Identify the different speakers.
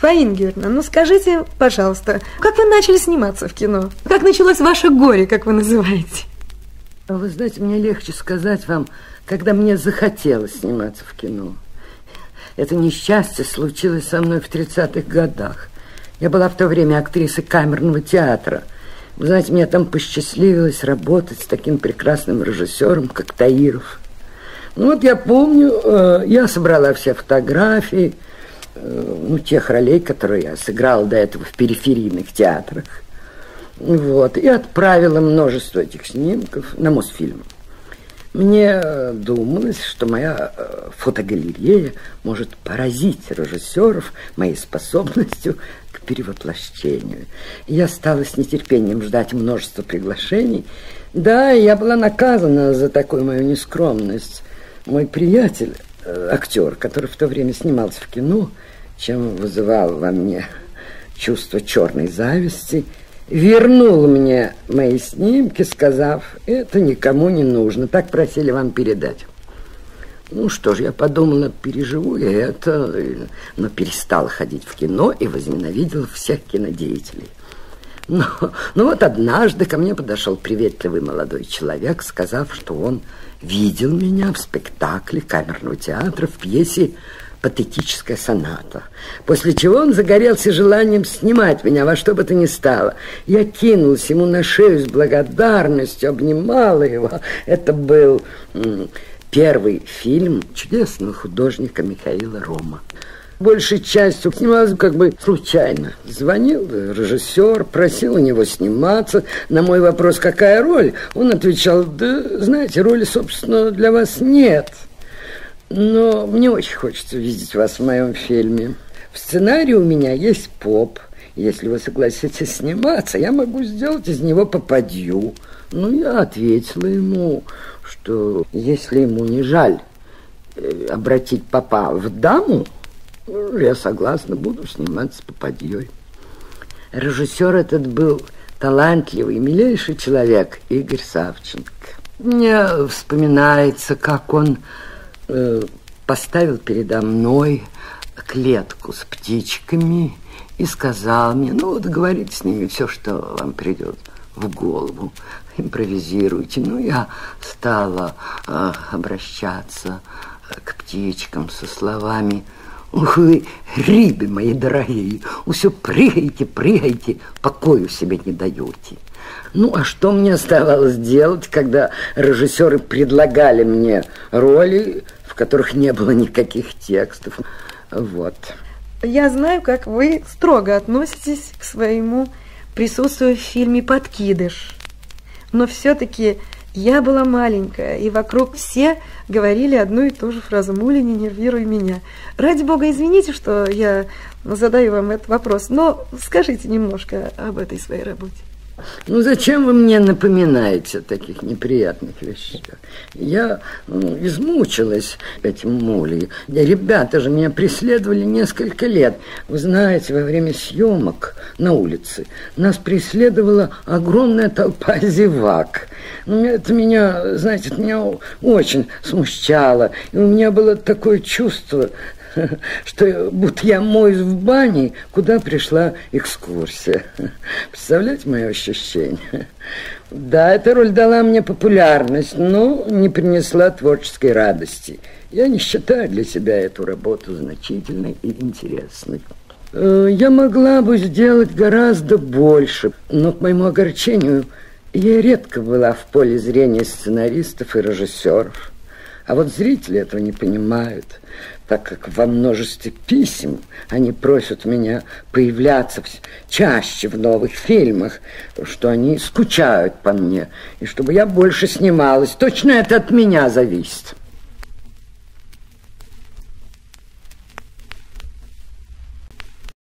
Speaker 1: Фаина Георгиевна, ну скажите, пожалуйста, как вы начали сниматься в кино? Как началось ваше горе, как вы называете?
Speaker 2: Вы знаете, мне легче сказать вам, когда мне захотелось сниматься в кино. Это несчастье случилось со мной в 30-х годах. Я была в то время актрисой камерного театра. Вы знаете, мне там посчастливилось работать с таким прекрасным режиссером, как Таиров. Ну вот я помню, э, я собрала все фотографии, ну, тех ролей, которые я сыграла до этого в периферийных театрах. Вот, и отправила множество этих снимков на Мосфильм. Мне думалось, что моя э, фотогалерея может поразить режиссеров моей способностью к перевоплощению. Я стала с нетерпением ждать множество приглашений. Да, я была наказана за такую мою нескромность. Мой приятель, э, актер, который в то время снимался в кино, чем вызывал во мне чувство черной зависти, вернул мне мои снимки, сказав, это никому не нужно, так просили вам передать. Ну что ж, я подумала, переживу я это, но перестала ходить в кино и возненавидела всех кинодеятелей. Но, ну вот однажды ко мне подошел приветливый молодой человек, сказав, что он видел меня в спектакле камерного театра в пьесе патетическая соната. После чего он загорелся желанием снимать меня во что бы то ни стало. Я кинулась ему на шею с благодарностью, обнимала его. Это был первый фильм чудесного художника Михаила Рома. Большей частью снималась как бы случайно. Звонил режиссер, просил у него сниматься. На мой вопрос, какая роль, он отвечал, да, знаете, роли, собственно, для вас нет. Но мне очень хочется видеть вас в моем фильме. В сценарии у меня есть поп. Если вы согласитесь сниматься, я могу сделать из него попадью. Ну, я ответила ему, что если ему не жаль э, обратить папа в даму, я согласна, буду сниматься попадьей. Режиссер этот был талантливый, милейший человек, Игорь Савченко. Мне вспоминается, как он Э, поставил передо мной клетку с птичками и сказал мне, ну вот говорите с ними все, что вам придет в голову, импровизируйте. Ну, я стала э, обращаться к птичкам со словами «Ух вы, рыбы мои дорогие, все прыгайте, прыгайте, покою себе не даете». Ну, а что мне оставалось делать, когда режиссеры предлагали мне роли, которых не было никаких текстов. Вот.
Speaker 1: Я знаю, как вы строго относитесь к своему присутствию в фильме «Подкидыш». Но все-таки я была маленькая, и вокруг все говорили одну и ту же фразу «Муля, не нервируй меня». Ради бога, извините, что я задаю вам этот вопрос, но скажите немножко об этой своей работе.
Speaker 2: Ну, зачем вы мне напоминаете о таких неприятных вещах? Я ну, измучилась этим молей. Ребята же меня преследовали несколько лет. Вы знаете, во время съемок на улице нас преследовала огромная толпа зевак. Ну, это меня, знаете, меня очень смущало. И у меня было такое чувство, что будто я моюсь в бане, куда пришла экскурсия. Представляете мое ощущение? Да, эта роль дала мне популярность, но не принесла творческой радости. Я не считаю для себя эту работу значительной и интересной. Э, я могла бы сделать гораздо больше, но, к моему огорчению, я редко была в поле зрения сценаристов и режиссеров. А вот зрители этого не понимают так как во множестве писем они просят меня появляться чаще в новых фильмах, что они скучают по мне, и чтобы я больше снималась. Точно это от меня зависит.